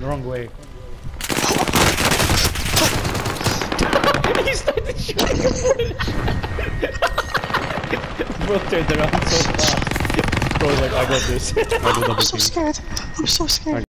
The wrong way. he started shooting. Bro turned around so fast. Bro was like, I got this. I'm so scared. I'm so scared.